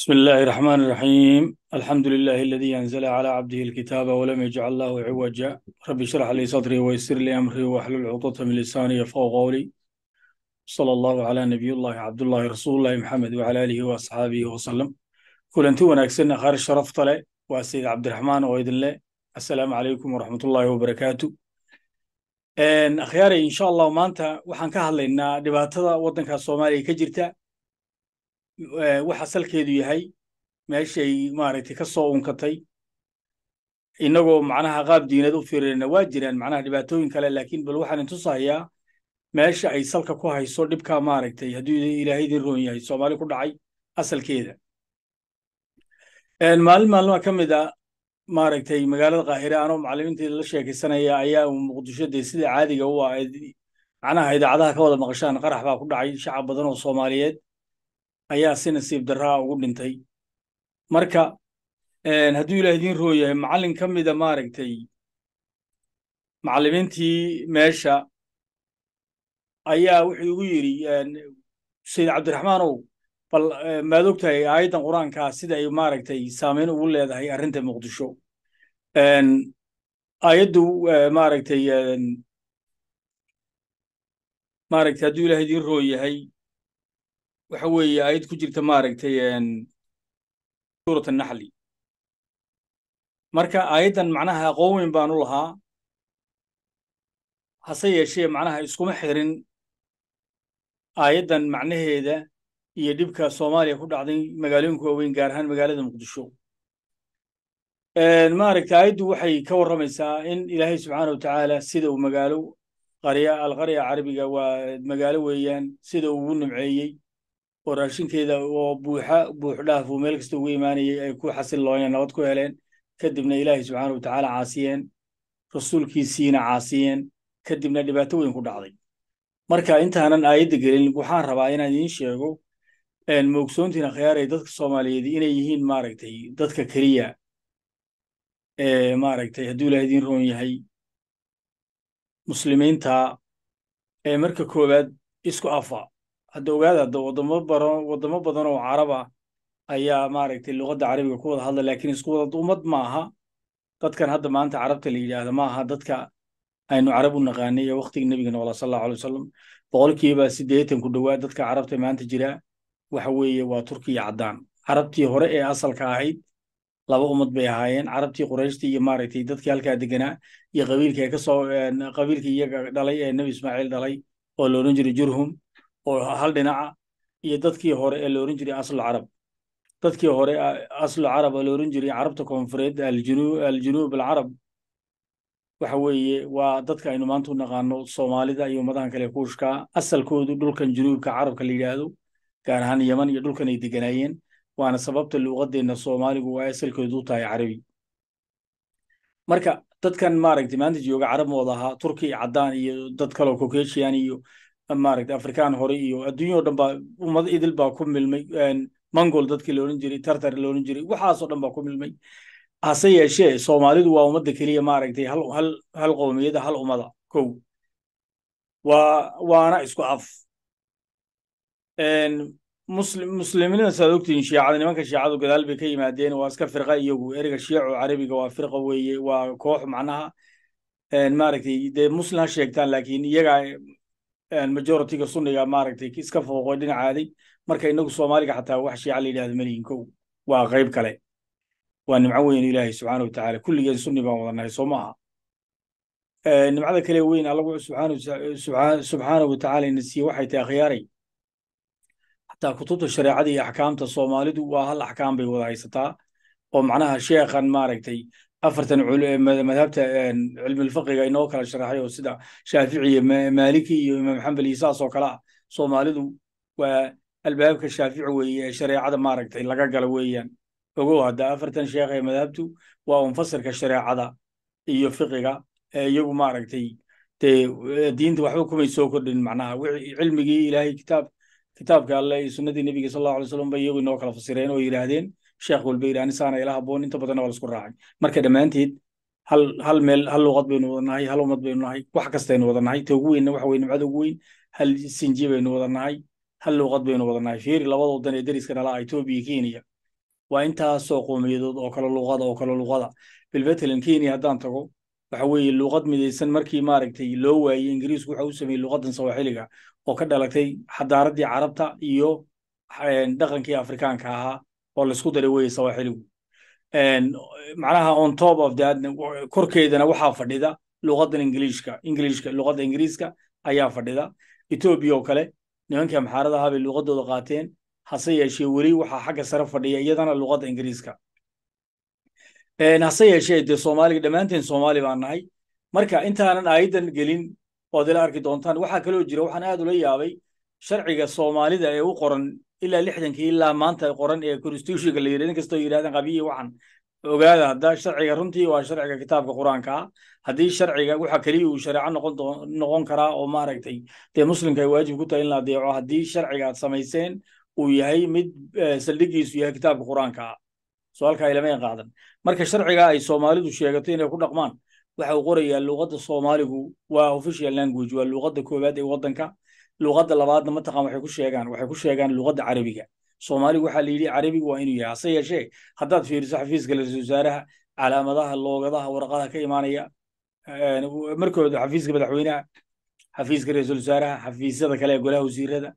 بسم الله الرحمن الرحيم الحمد لله الذي أنزل على عبده الكتاب ولم يجعل له عوجا رب اشرح لي صدري ويسر لي أمري واحلل عقدة من لساني يفقهوا قولي صلى الله على نبي الله عبد الله رسول الله محمد وعلى آله وأصحابه وسلم كلنتي wanaagsan qaar sharafta leh waa sayid cabdiraxmaan oo idin leh assalaamu calaykum waraxmat ullaahi wabarakaatu akhyaare insha allah maanta waxaan ka hadlaynaa dhibaatada waddanka soomaaliya ka jirta waxa salkeedu yahay meeshay maaragtay ka soo unkatay. Innagoo macnaha qaab diinad u fiirina waa jiraan macnaha dhibaatooyin kale laakiin bal waxaan intusahayaa meesha ay salka ku hayso dhibka maaragtay hadduu ilaahay idin roon yahay soomaali ku dhacay asalkeeda. Maalin maalmaha ka mid a maaragtay magaalada qaahire anoo macallimiinteeda la sheekaysanaya ayaa muqdisho dee sida caadiga u ah macnaha idaacadaha ka wada maqashaan qarax baa ku dhacay shacab badan oo soomaaliyeed ayaa si nasiib darraa ugu dhintay. Marka hadduu ilaah idiin roo yahay macallin ka mida maaragtay macallimiintii meesha ayaa wuxuu igu yidhi sayid cabdiraxmaanow bal maad ogtahay aayaddan qur'aankaa sida ay maaragtay saameyn ugu leedahay arrinta muqdisho. Aayaddu maaragtay maaragtay hadduu ilaah idiin roo yahay waxa weeye aayad ku jirta maaragtay suurat annaxli marka aayaddan macnaha aqoon weyn baan u lahaa. Hase yeeshee macnaha iskuma xirin aayaddan macnaheeda iyo dhibka soomaaliya ku dhacday magaalooyinka waaweyn gaar ahaan magaalada muqdisho. Maaragta aayaddu waxay ka warramaysaa in ilaahay subxaana watacaala sida uu magaalo qarya alqarya carabiga waa magaalo weeyaan sida uu ugu nimceeyey oo raashinkeeda oo buuxa buux dhaaf uu meel kasta ugu imaanayay ay ku xasillooneen nabad ku heleen. Kadibna ilaahay subxaana watacaala caasiyeen rasuulkiisiina caasiyeen. Kadibna dhibaato weyn ku dhacday. Marka intaanan aayadda gelin waxaan rabaa inaan idiin sheego moogsoontiina khiyaaray dadka soomaaliyeed inay yihiin maaragtay dadka keliya. Maaragtay hadduu ilaah idiin roon yahay. Muslimiinta. Ee marka koowaad isku afa hadda ogaada hadda wadamo badan wadamo badan oo carab ah ayaa maaragtay luqadda carabiga ku wada hadla laakiin isku ummad ma dadkan hadda maanta carabta la yidhaahda ma dadka aynu carab u naqaanay ee waqtigii nebiga noolaa sal allahu alay wasalam boqolkiiba siddeetan ku dhowaad dadka carabta maanta jira waxa weeye waa turkiya caddaan. Carabtii hore ee asalka ahayd laba ummad bay ahaayeen. Carabtii qurayshtii iyo maaragtay dadkii halkaa deganaa iyo qabiilkii ka soo qabiilkii iyaga dhalay ee nebi ismaaciil dhalay oo la odhan jiray jurhum oo hal dhinaca iyo dadkii hore ee la odhan jiray aslu carab. Dadkii hore aslu carab oo la jiray carabta koonfureed aljunuub alcarab waxa weeye waa dadka aynu maanta naqaano soomaalida iyo ummadahan kale kuushkaa asalkoodu dhulkan junuubka carabka la yidhaahdo gaar ahaan yeman iyo dhulkan ay deganaayeen waana sababta luuqadeenna soomaaligu ay asalkoodu u tahay carabi. Marka dadkan maaragtay maanta jooga carab mooda ahaa turki caddaan iyo dad kaleo caucasian iyo maaragtay afrikaan hore iyo adduunyao dhan baa ummad idil baa ku milmay mongol dadkii la odhan jiray tartar la jiray waxaasoo dhan baa ku milmay. Hase yeeshee soomaalidu waa ummadda keliya maaragtay hal hal qowmiyada hal ummada kow. Waa waana isku af. Muslim muslimiinada saad ogtihiin shiicada nimanka shiicadu gadaal bay ka yimaadeen waa iska firqa iyagu ereyga shiico carabiga waa firqa weeye waa koox macnaha. Maaragtay dee muslim ha sheegtaan laakiin iyaga majoritiga sunniga maaragtay iska fooqoy dhinacaaday marka inagu soomaaliga xataa wax shiica la yidhahda malihin kow. Waa qayb kale. Waa nimco weyn ilaahay subxaana watacaala kulligeen sunni baan wadanahay soo maaha nimcada kale weyn allagu subxaana watacaala ina siiye waxay tahay akhyaaray xataa kutubta shareecada iyo axkaamta soomaalidu waa hal axkaam bay wada haysataa. Oo macnaha sheekhan maaragtay afartan madhabta cilmilfaqiga inoo kala sharaxay sida shaafici iyo maaliki iyo imaam xambal iyo saas oo kale ah. Soomaalidu waa albaabka shaafici weeye ee shareecada maaragtay laga gala weeyaan. Ogow hadda afartan sheekh ee madhabtu waa unfasirka shareecada iyo fiqiga ee iyagu maaragtay. Dee diinta waxba kumay soo kordhin macnaha cilmigii ilaahay kitaab kitaabka alle iyo sunnadii nebiga sal allahu alay slam bay iyagu inoo kala fasireen oo yidhaahdeen sheekh walba yidhi anisaana ila habboon inta badanna waa la isku raacay. Marka dhammaanteed hal hal meel hal luqad baynu wada nahay hal ummad baynu nahay wax kastaynu wada nahay ta ugu weynna waxa weye nimcada ugu weyn hal sinji baynu wada nahay hal luqad baynu wada nahay fiiri labada ee deriska nala ah iyo kenya. Waa intaasoo qowmiyadood oo kale luqada oo kale luqada. Bilmatalan kenya haddaan tago waxa weeye luqad midaysan markii maaragtay loo waayey ingiriisku waxa u sameeyey luqadan sawaaxiliga oo ka dhalatay xadaaraddii carabta iyo dhaqankii afrikaanka ahaa oo la isku daray weye sawaaxiligu macnaha on top of that korkeedana waxaa fadhida luqadan ingiliishka. Ingiliishka luqadda ingiriiska ayaa fadhida. Etoobiya oo kale nimankii amxaarada ahaa bay luqadooda qaateen. Hase yeeshee weli waxaa xagga sare fadhiya iyadana luqadda ingiriiska. Hase yeeshee dee soomaaliga dhammaanteen soomaali baan nahay. Marka intaanan aayaddan gelin ood ila arki doontaan waxaa kaloo jira waxaan aad ula yaabay sharciga soomaalida ee u qoran ilaa lixdankii ilaa maanta qoran ee constitutionka la yidhi inkastoo yidhahdaan qabiyi waxan ogaada hadda sharciga runtii waa sharciga kitaabka qur'aanka haddii sharciga waxa keliya uu shareeco noqon noqon karaa oo maaragtay dee muslimka ay waajib ku tahay in la adeeco haddii sharciga aad samayseen uu yahay mid saldhigiisu yahay kitaabka qur'aanka ah su'aalka ilamay qaadan marka sharciga ay soomaalidu sheegato inay ku dhaqmaan waxa uu qorayaa luqadda soomaaligu waa official language waa luqadda koowaad ee waddanka luqadda labaadna mataqaan waxay ku sheegaan waxay ku sheegaan luqadda carabiga. Soomaaligu waxaa la yidhi waa inuu yahay hase yeeshee haddaad fiiriso xafiiska ra'iisul wasaaraha calaamadaha loogadaha warqadaha ka imaanaya markooda xafiiska madaxweynaha xafiiska ra'iisul wasaaraha xafiisyada kale ee golaha wasiirada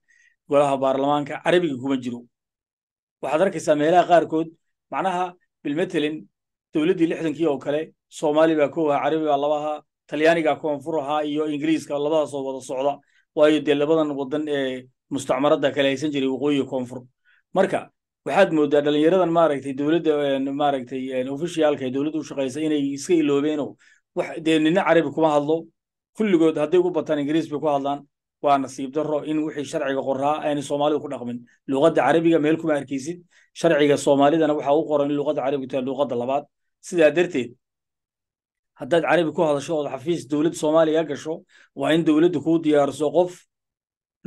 golaha baarlamaanka carabiga kuma jiro. Waxaad arkaysaa meelaha qaarkood macnaha bilmatelin dowladdii lixdankii oo kale soomaali baa kow ahaa carabi baa laba ahaa talyaanigaa koonfur ahaa iyo ingiriiska labadaasoo wada socda waayo dee labadan wadan ee mustacmaradda kale haysan jiray waqooyiga koonfur. Marka waxaad moodaa dhalinyaradan maaragtay dowladda maaragtay ofishiyaalka ee dowladda u shaqaysa inay iska iloobeeno wax dee nina carabi kuma hadlo. Kulligood hadday ugu bataan ingiriis bay ku hadlaan. Waa nasiib darro in wixii sharciga qoraa aanay soomaalidu ku dhaqmin. Luqadda carabiga meel kuma arkaysid? Sharciga soomaalidana waxaa u qoran in luqadda carabigu tahay luqadda labaad. Sidaa darteed haddaad carabi ku hadasho ood xafiis dowladda soomaaliya gasho waa in dowladda kuu diyaariso qof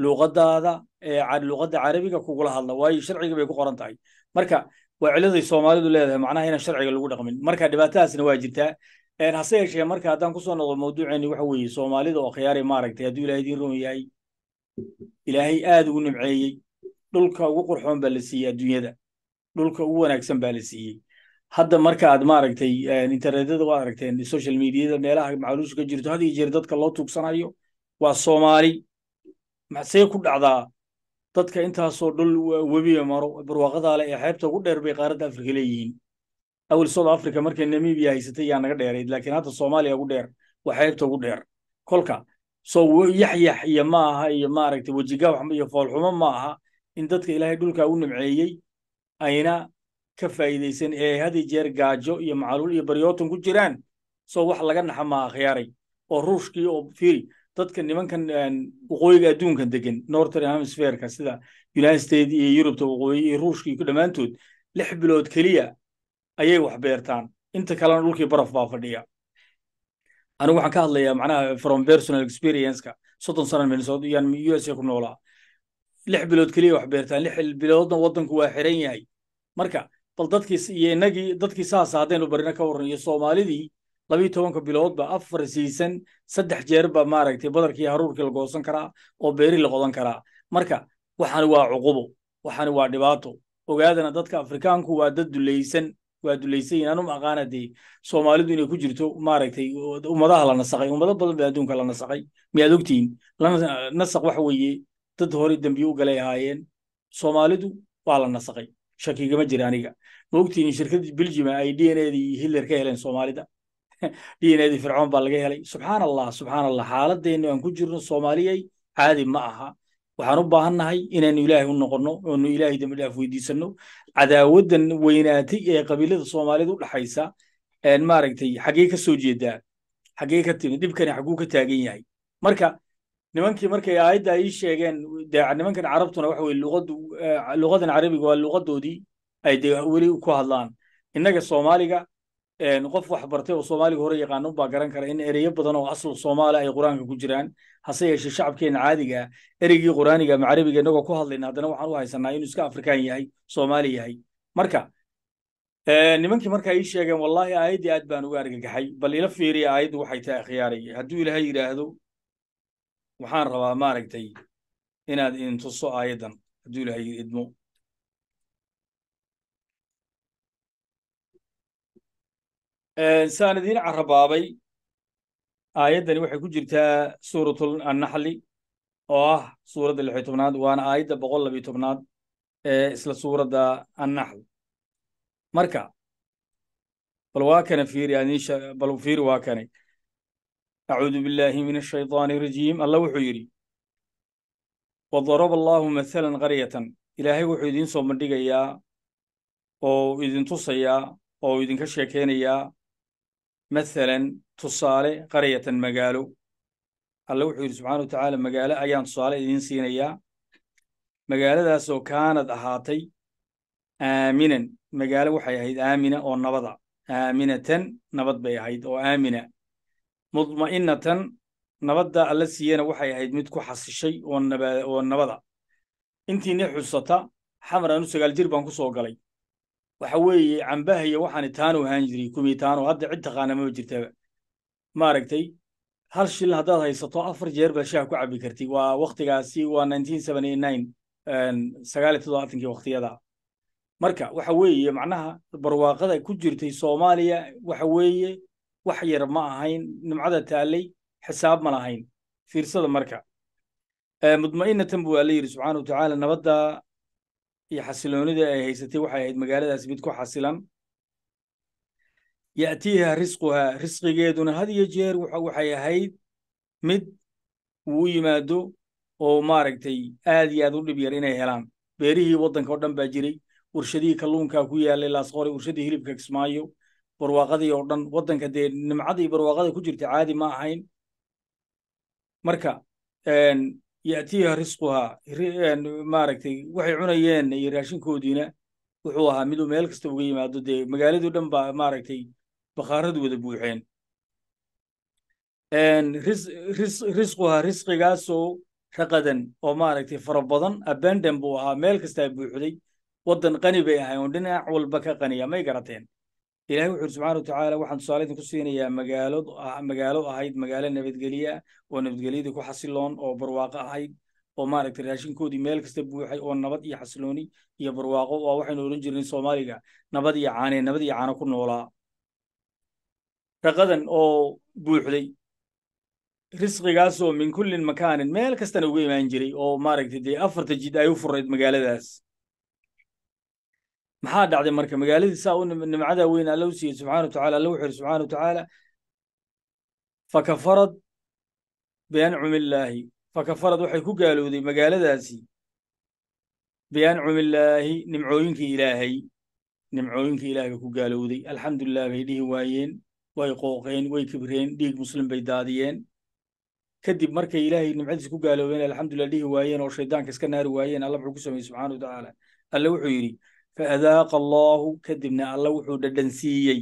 luqadaada luqadda carabiga kugula hadla waayo sharciga bay ku qoran tahay marka waa ciladay soomaalidu leedahay macnaha inaan sharciga lagu dhaqmin. Marka dhibaatadaasna waa jirtaa. Hase yeeshee marka haddaan ku soo noqdo mawduuceeni waxa weeye soomaalida oo khiyaari maaragtay hadduu ilaahay idiin roon yahay ilaahay aad ugu nimceeyey dhulka ugu qurxoon baa la siiyey adduunyada. Dhulka ugu wanaagsan baa la siiyey hadda marka aad maaragtay internetyada waad aragteen social mediada meelaha macluusha ka jirto had iyo jeer dadka loo tuugsanayo waa soomaali. Maxsee ku dhacdaa dadka intaasoo dhul webiga maro barwaaqadaa leh ee xeebta ugu dheer bay qaaradda afrika leeyihiin. Awal south africa markay namibia haysatay yaa naga dheerayd laakiin hadda soomaaliya ugu dheer waa xeebta ugu dheer. Kolka so yaxyax iyo ma aha iyo maaragtay wejigax iyo foolxumo ma aha in dadka ilaahay dhulka u nimceeyey ayna ka faa'iidaysan ee had jeer gaajo iyo macaluul iyo baryootan ku jiraan soo wax laga naxa maaha khiyaaray oo ruushkii oo fiiri dadka nimankan waqooyiga adduunkan degan northern hemisphereka sida united states iyo yurubta waqooyi iyo ruushkii dhammaantood lix bilood keliya ayay wax beertaan. Inta kalena dhulkii baraf baa fadhiya. Anigu waxaan ka hadlayaa macnaha from personal experience-ka. Soddon sana minnesota yaan u s a ku noolaa. Lix bilood keliya wax beertaan. Lix biloodna waddanku waa xiran yahay. Marka bal dadkii iyo innagii dadkii saasa haddaynu barina ka warran iyo soomaalidii labiyo tobanka biloodba afar siisan saddex jeer ba maaragtay badarkii haruurkii la goosan karaa oo beeri la qodan karaa. Marka waxani waa cuqubo waxani waa dhibaato. Ogaadana dadka afrikaanku waa dad dulaysan waa dulaysan yihiin anuma aqaana dee soomaalidu inay ku jirto maaragtay ummadaha la nasaqay ummado badan ba adduunka la nasaqay. Miyaad ogtihiin nasaq waxa weeye dad hore dembiye u galay ahaayeen soomaalidu waa la nasaqay. Shakigama jira aniga ma ogtihiin shirkadii beljima ay d n edii hitler ka heleen soomaalida. D n edii fircoon baa laga helay. Subxaan allah subxaan allah xaaladeennu aan ku jirno soomaaliyay caadi ma aha. Waxaan u baahannahay inaanu ilaahay u noqonno oonu ilaahay dembi dhaaf weydiisanno. Cadaawaddan weynaatay ee qabiilada soomaalida u dhaxaysa maaragtay xaggee ka soo jeedaa xaggee ka timid dhibkani xagguu ka taagan yahay. Marka nimankii markay aayadda ay sheegeen nimankan carabtuna waxa weye luqaddu luqadan carabiga waa luqadoodii ay dee weli ku hadlaan. Innaga soomaaliga qof wax bartay oo soomaaliga hore yaqaano baa garan kara in ereyo badan oo asal soomaali ay qur'aanka ku jiraan hase yeeshee shacabkeena caadiga ereygii qur'aaniga ama carabiga ku hadlayna haddana waxaan u haysanaa inuu iska afrikaan yahay soomaali yahay. Marka nimankii marka ii sheegeen wallaahi aayaddii aad baan uga argagaxay bal ila fiiriya aayaddu waxay tahay khiyaaray hadduu ilaahay yidhaahdo waxaan rabaa maaragtay inaad idin tuso aayaddan hadduu ilaahay idmo saan idiin carabaabay aayaddani waxay ku jirtaa suuratul annaxli oo ah suuradda lixyo tobnaad waana aayadda boqol labiyo tobnaad ee isla suuradda annaxl. Marka bal waa kana fiiri bal fiiri waa kanay acuudu billaahi min ashaydaani arajiim allah wuxuu yidhi wadaraba allaahu mathalan qaryatan. Ilaahay wuxuu idiin soo bandhigayaa oo idin tusayaa oo idinka sheekaynayaa mathalan tusaale qaryatan magaalo. Alla wuxuu yidhi subxana wa tacaala magaalo ayaan tusaale idiin siinayaa. Magaaladaasoo kaanad ahaatay aaminan. Magaalo waxay ahayd aamina oo nabada. Aaminatan nabad bay ahayd oo aamina. Mudma'inatan nabadda alla siiyana waxay ahayd mid ku xasishay oo nabada. Intiina xusata xamar anu sagaal jir baan ku soo galay waxa weeye cambahaya waxaani taanu ahaan jiray kumitaano hadda cid taqaana maba jirtaba maaragtay hal shil haddaad haysato afar jeer baad shaah ku cabbi kartid waa waktigaasi waa sagaal iyo toddobaatankii marka waxa weeye macnaha barwaaqada ku jirtay soomaaliya waxa weeye wax yar ma ahayn nimcada taallay xisaab ma lahayn. Fiirsada marka. Mudma'inatan buu alla yidhi subxaana wa tacaala nabadda iyo xasiloonida ay haysatay waxay ahayd magaaladaas mid ku xasilan. Ya'tiiha risquhaa risqigeeduna had iyo jeer waxay ahayd mid uu u yimaado oo maaragtay aad iyo aad u dhib yar inay helaan. Beerihii waddanka oo dhan baa jiray warshadihii kalluunkaa ku yaallay laasqore warshadii hilibka kismaayo barwaaqadii oo dhan. Waddanka dee nimcadii barwaaqada ku jirta caadi ma ahayn. Marka ya'tiiha risquhaa maaragtay waxay cunayeen iyo raashinkoodiina. Wuxuu ahaa miduu meel kasta uga yimaado dee magaaladii dhan baa maaragtay bakhaaradu wada buuxeen. Risquhaa risqigaasoo raqadan oo maaragtay fara badan abandon buu ahaa meel kastaa buuxday. Waddan qani bay ahay oon dhinac walba ka qaniya may garateen ilahay wuxu uri subxana wa tacaala waxaan tusaale idinku siinayaa magaalo magaalo ahayd magaalo nabadgelye ah oo nabadgelyadii ku xasiloon oo barwaaqo ahayd oo maaragtay raashinkoodii meel kasta buuxay oo nabad iyo xasilooni iyo barwaaqo waa waxaynu odhan jirnay soomaaliga nabad iyo caane nabad iyo caano ku noolaa. Raqadan oo buuxday risqigaasoo min kullin makaanin meel kastana uga imaan jiray oo maaragtay dee afarta jid ay u furayd magaaladaas maxaa dhacday marka magaaladii saa u nimcada weyn alla u siiyey subxana wa alla wuxuu yidhi subxana wa fakafarad biancumi illaahi fakafarad waxay ku gaalowday magaaladaasi. Biancumi illaahi nimcooyinkii ilaahay. Nimcooyinkii ilaahay bay ku gaalowday. Alxamdulilah bay dhihi waayeen way qooqeen way kibreen dhiig muslim bay daadiyeen. Kadib markay ilaahay nimcadiisa ku gaaloobeen alxamdulilah dhihi waayeen oo shaydaanka iska naari waayeen alla muxuu ku sameeyey subxana wa tacaala. Wuxuu yidhi faadaaqa allaahu kadibna alla wuxuu dhadhan siiyey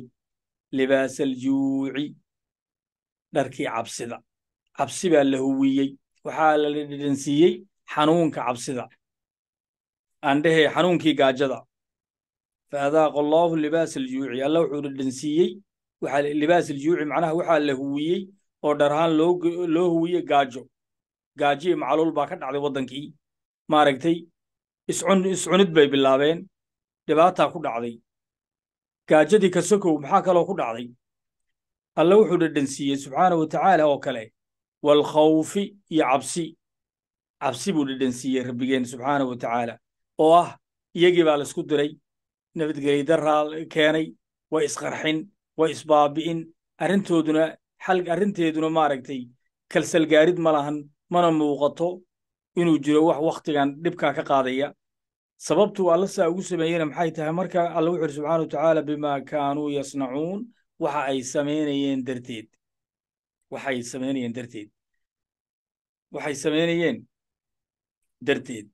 libaasa aljuuci dharkii cabsida cabsi baa la huwiyey waxaa la dhadhan siiyey xanuunka cabsida aan dhehe xanuunkii gaajada faadaaqa allaahu libaasa aljuuci alla wuxuu dhadhan siiyey aljuuci macnaha waxaa la huwiyey oo dharahaan loo huwiyey gaajo gaajo iyo macluul baa ka dhacday waddankii maaragtay iscunid bay bilaabeen dhibaataa ku dhacday. Gaajadii kasokow maxaa kaloo ku dhacday? Alla wuxuu dhadhan siiyey subxaana wa tacaala oo kale waalkhawfi iyo cabsi. Cabsi buu dhadhan siiyey rabbigeen subxaana wa tacaala oo ah iyagii baa la isku diray nabadgelyo daraa keenay way isqarxin way isbaabi'in. Arrintooduna xal arrinteeduna maaragtay kalsalgaarid ma lahan mana muuqato inuu jiro wax wakhtigan dhibkaa ka qaadaya sababtuu alla saa ugu sameeyena maxay tahay? Marka alla wuxu yidhi subxana wa tacaala bimaa kaanuu yasnacuun waxa ay samaynayeen darteed. Waxay samaynayeen darteed. Waxay samaynayeen darteed.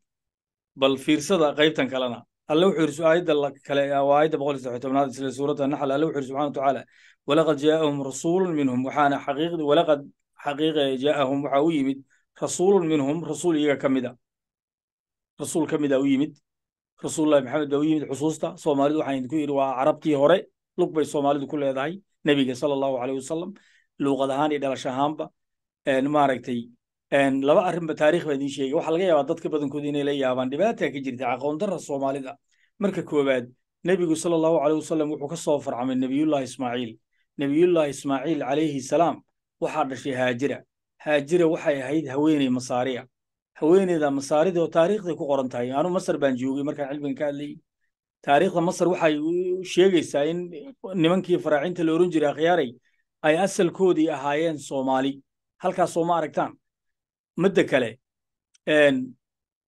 Bal fiirsada qaybtan kalena. Alla wuxuu yidhi aayadda kale waa aayadda boqol iyo saddex tobnaad isla suuradda naxl alla wuxu yidhi subxana wa tacaala walaqad jaa'ahum rasuulun minhum waxaana xaqiiqdi walaqad xaqiiqa jaa'ahum waxaa u yimid rasuulun minhum rasuul iyaga ka mida. Rasuul ka mida u yimid rasuulullahi maxamed baa u yimid xusuusta soomaalidu waxaan idinku yidhi waa carabtii hore lug bay soomaalidu ku leedahay nebiga sala allahu aleyh wasalam luuqad ahaan iyo dhalash ahaanba. Maaragtay laba arrinba taarikh baa idiin sheegay. Waxaa laga yaabaa dadka badankooda inay la yaabaan. Dhibaataa ka jirta aqoon darra soomaalida. Marka koowaad nebigu sala allahu aleyh wasalam wuxuu ka soo farcamay nebiyullahi ismaaciil. Nebiyullaahi ismaaciil calayhi salaam waxaa dhashay haajira. Haajira waxay ahayd haweeney masaariya haweeneyda masaarida oo taariikhday ku qoran tahay. Anu masar baan joogay markaan cilmigan ka hadlayay taariikhda masar waxay sheegaysaa in nimankii faraacinta la oran jiray akhyaaray ay asalkoodii ahaayeen soomaali. Halkaas soo ma aragtaan? Midda kale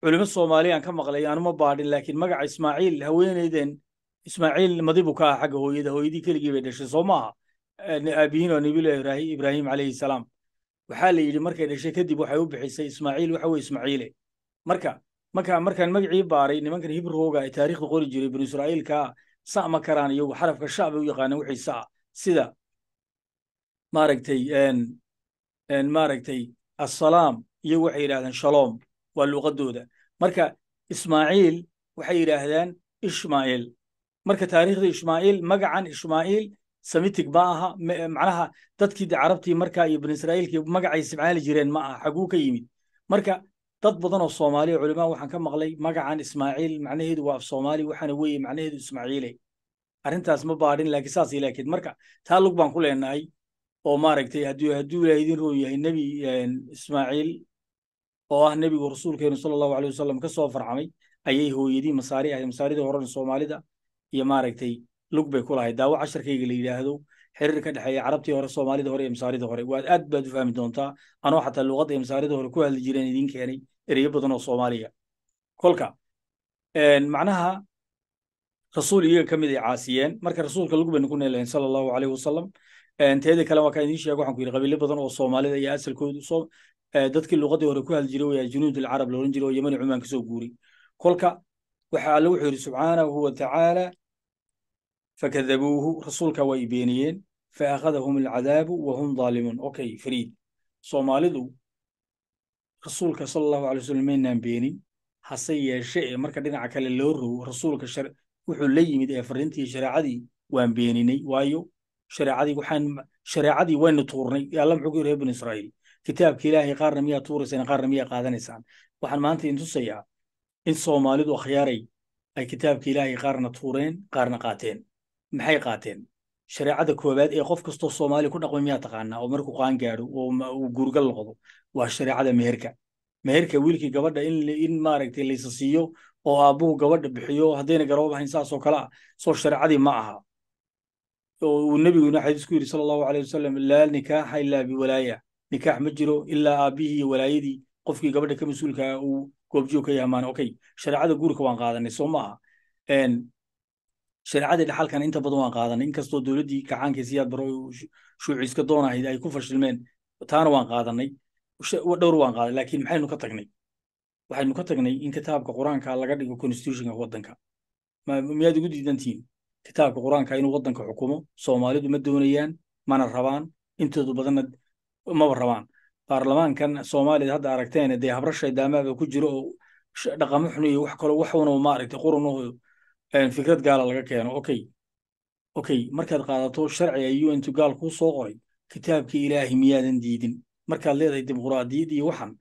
culimo soomaaliyaan ka maqlay anuma baadhin laakiin magaca ismaaciil haweeneyden ismaaciil madibu ka ah xagga hooyada. Hooyadii keligii bay dhashay soo maaha aabihiin oo nabiyullahi ibraahim calayhi salaam waxaa la yidhi markay dhashay kadib waxay u bixisay ismaaciil. Waxa weye ismaaciile marka marka markaan magacii baaray nimankan hibrooga ay taariikhda qori jiray banu israa'iilka sa ma karaan iyagu xarafka sha bay u yaqaaneen wixii sa. Sida maaragtay maaragtay assalaam iyagu waxay yidhahdeen shaloom waa luuqadooda. Marka ismaaciil waxay yidhaahdaan ishmaa'eel marka taariikhda ishmaa'iil magacan ishmaa'iil semitic ma aha macnaha dadkii carabtii marka iyo bani israa'iilkii magacay isticmaali jireen ma aha xaguu ka yimid. Marka dad badan oo soomaaliya culimaa waxaan ka maqlay magacan ismaaciil macnaheedu waa af soomaali waxaana weeye macnaheedu ismaaciile. Arrintaas ma baadhin laakiin saasay laakiin. Marka taa lug baan ku leenahay oo maaragtay hadduu ilaah idin roon yahay nebi ismaaciil oo ah nebigu rasuulkeenu sala allahu aleyh wasalam ka soo farcamay ayay hooyadii masaari ahayd masaaridii horena soomaalida iyo maaragtay lug bay ku daawo casharkayga la yidhaahdo xiriir ka dhexeeya carabtii hore soomaalida hore iyo masaarida hore. Waad aad baad u fahmi doontaa anoo xataa luuqadda masaarida hore ku hadli jireen idiin keenay ereyo badan oo soomaaliya. Kolka macnaha rasuul iyaga ka mid ay caasiyeen marka rasuulka lug baynu ku neelahayn sala allahu aleyh wasalam teeda kale waa kaan idiin sheega waxaan ku yidhi qabiilo badan oo soomaalida iyo asalkoodu soo dadkii luuqadii hore ku hadli jiray waya junuud alcarab la oran jiray oo yemani cumaan ka guuray. Kolka waxa alle wuxuu yidhi subxaanahu wa fakadabuuhu rasuulka way beeniyeen faakhadahum alcadaabu wahum daalimuun okay fariid soomaalidu rasuulka sala allahu alay wasalam maynaan beenin hase yeeshe ee marka dhinaca kale loo rogo rasuulka wuxuu la yimid ee fariintii shareecadii waan beeninay waayo shareecadii waxaan shareecadii waynu tuurnay alla muxuu ku reer bani israa'iil kitaabka ilaahay qaarna miyaa tuuraysaan qaarna miyaa qaadanaysaan waxaan maanta idin in soomaalidu akhyaaray ay kitaabka ilaahay qaarna tuureen qaarna qaateen maxay qaateen? Shareecada koowaad ee qof kastoo soomaali ku dhaqmay miyaa taqaanaa? Oo markuu qaan gaadho uu guurgal noqdo? Waa shareecada meherka. Meherka wiilkii gabadha in maaragtay laysa siiyo oo aabbuhu gabadha bixiyo haddayna garoob saasoo kale ah. Soo shareecadii ma aha. Oo uu nebiguna xadiis yidhi sala allahu aleyh wasalam laa nikaaxa ilaa biwalaaya nikaax ma jiro ilaa aabbihii iyo walaayadii. Qofkii gabadha ka mas'uulka uu goobjoog ka yahamaan okay. Shareecada guurka waan qaadanay soo ma aha shareecadii dhaxalkan inta badan waan qaadanay inkastoo dowladdii kacaankii siyaad baro shuuciiska doonahayd ay ku fashilmeen taana waan qaadanay dhowr waan qaaday laakiin maxaynu ka tagnay waxaynu ka tagnay in kitaabka qur'aanka laga dhigo constitutionka waddanka miyaad igu diidantihiin kitaabka qur'aanka inuu waddanka xukumo soomaalidu ma doonayaan mana rabaan intoodu badanna maba rabaan baarlamaankan soomaalida hadda aragteen dee habro shaydaamaaba ku jiro oo dhaqamo xun iyo wax kaloo waxuna maaragtay qurun oo fikrad gaala laga keeno. Okay. Okay. Markaad qaadato sharciga un tu gaal kuu soo qoray kitaabkii ilaahi miyaadan diidin. Markaad leedahay dimuquraadiyad iyo waxan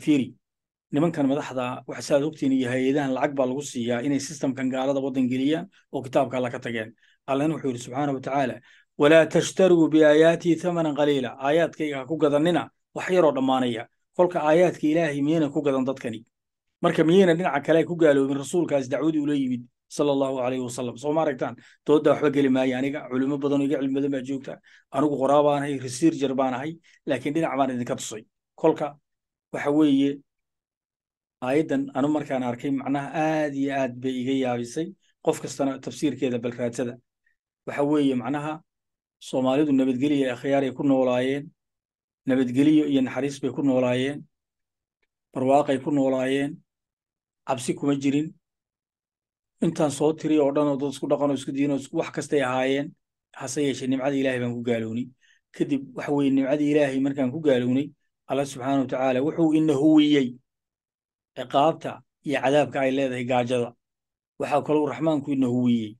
fiiri. Nimankan madaxda wax saad ogtiin iyo hay'adahan lacag baa lagu siiyaa inay sistamkan gaalada waddan geliyaan oo kitaabka alla ka tageen. Allahna wuxuu yidhi subxaana wa walaa tashtaruu biaayaatii thamanan qaliila. Aayaadkayga ha ku gadanina wax yaroo dhammaanaya. Kolka aayaadka ilaahay miyayna ku gadan dadkani. Marka miyayna dhinaca kale ku gaaloobin rasuulkaas dacwadii ula yimid sala allahu alayhi wasalam soo ma aragtaan doodda waxba geli maayo aniga culimo badan oo iga cilmi badan baa joogta. Anigu qoraa baan ahay researcher baan ahay laakiin dhinac baan idinka tusay. Kolka waxa weeye aayaddan anu markaan arkay macnaha aad iyo aad bay iga yaabisay qof kastana tafsiirkeeda balraadsada waxa weeye macnaha soomaalidu nabadgelyo akhyaaray ku noolaayeen nabadgelyo iyo naxariis bay ku noolaayeen barwaaqay ku noolaayeen cabsi kuma jirin intaan soo tiri oo dhan oo dad isku dhaqan oo isku diin oo wax kastay ahaayeen hase yeeshee nimcada ilaahay baan ku gaalownay kadib waxa weeye nimcadii ilaahay markaan ku gaalownay allah subxaana wa tacaala wuxuu ina huwiyey ciqaabta iyo cadaabka ay leedahay gaajada. Waxaa kalou raxmaanku ina huwiyey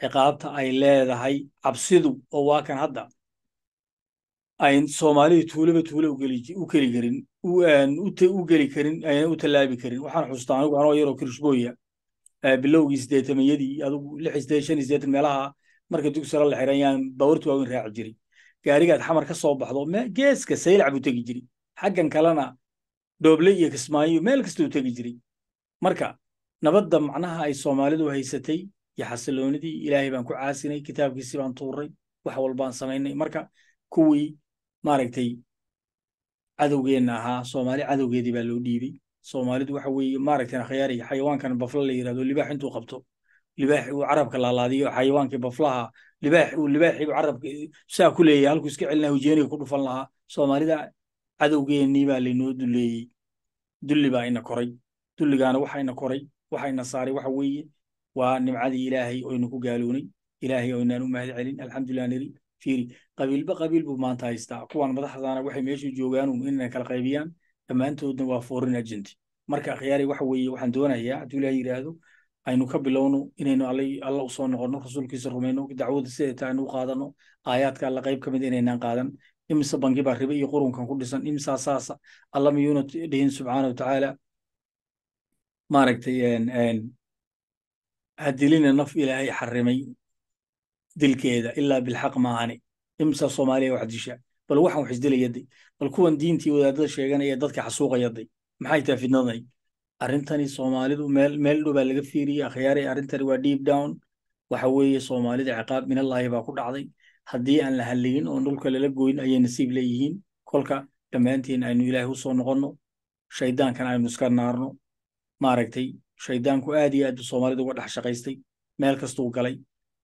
ciqaabta ay leedahay cabsidu oo waa kan hadda ayn soomaalida tuulaba tuule u keli karin u geli karin ayna u tallaabi karin. Waxaan xustaa anigu anoo yaroo kirishbooya bilowgii sideetamayadii adugu lix sideed shan sideetan meelaha marka dugsi sare la xiran yaan baabuurta waaweyn raaci jiray. Gaarigaad xamar ka soo baxdo geeska saylac buu tegi jiray. Xaggan kalena dhooble iyo kismaayo meel kastuu tegi jiray. Marka nabadda macnaha ay soomaalidu haysatay iyo xasiloonidii ilaahay baan ku caasinay kitaabkiisii baan tuuray wax walbaan samaynay. Marka kuwii maaragtay cadowgeenna ahaa soomaali cadowgeedii baa loo dhiibay soomaalidu waxa weeye maaragtay akhyaari xayawaankan bafla la yidhahdo libaax intuu qabto. Libaax uu carabka laalaadiyo xayawaankii baflaha libaax uu libaaxii carabka saa ku leeyahay halkuu iska celin lahaa hujeeniga ku dhufan lahaa. Soomaalida cadowgeennii baa laynoo duleeyey. Dulli baa ina koray. Dulligaana waxa koray waxa saaray waxa weeye waa nimcadii ilaahay oynu ku gaaloonay. Ilaahay oynaan u mahad celin alxamdulilah niri fiiri. Qabiilba qabiil buu maanta haystaa. Kuwan madaxdaana waxay meeshu joogaan inay kala qaybiyaan dhammaantoodna waa foreign agent marka akhyaari waxa weeye waxaan doonayaa hadduu ilaah yidhaahdo aynu ka bilowno inaynu alla u soo noqonno rasuulkiisa rumayno dacwada sideeta aynu u qaadano aayaadka alla qayb ka mid inaynaan qaadan. Imise bangi baa ribe iyo qurunkan ku dhisan. Imisaa saasa alla miyuuna dhihin subxaana wa tacaala. Maaragtay hadilina naf ilaahay xarimay dilkeeda ilaa bilxaq maahane imsa soomaaliya wax disha bal waxaan wax isdilayaday bal kuwan diintii wadaadada sheeganaya dadka xasuuqayaday maxay tahay fidnaday arrintani soomaalidu meel meel dhow laga fiiriyey akhyaaray arrintani waa deep down. Waxa weeye soomaalida ciqaab minallaahi baa ku dhacday. Haddii aan la halligin oo dhulka lala goyn ayay nasiib leeyihiin kolka dhammaantiin aynu ilaahay u soo noqonno shaydaankan aynu iska naarno. Maaragtay shaydaanku aad iyo aad buu soomaalida uga dhex shaqaystay meel kastuu galay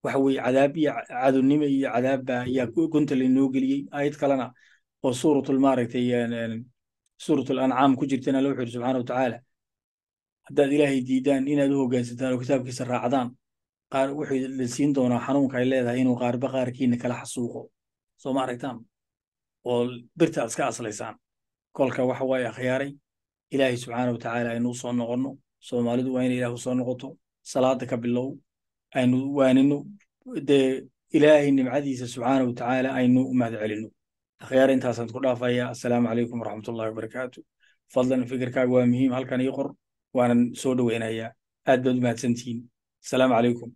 waxa weeye cadaab iyo cadownimo iyo cadaabba ayaa gunta lainoo geliyey. Ayad kalena oo suuratul maaragtay suuratul ancaam ku jirtana alla wuxu yidhi subxaana watacaala haddaad ilaahay diidaan inaad u hoggaansataan oo kitaabkiisa raacdaan qaar wuxuu la siin doonaa xanuunka ay leedahay inuu qaarba qaarkiina kala xasuuqo. Soo ma aragtaan? Oo birta iska aslaysaan. Kolka waxa waaye akhyaaray ilaahay subxaana watacaala aynu u soo noqonno. Soomaalidu waa inay ilaah u soo noqoto. Salaada ka bilow aynu waanino dee ilaahay nimcadiisa subxaana watacaala aynu u mahad celino akhyaar intaasaan ku dhaafaya. Assalaamu calaykum waraxmatullahi wabarakaatu fadlan fikirkaaga waa muhiim halkan ii qor waanan soo dhoweynayaa aad baad u mahadsantihiin asalaamu calaykum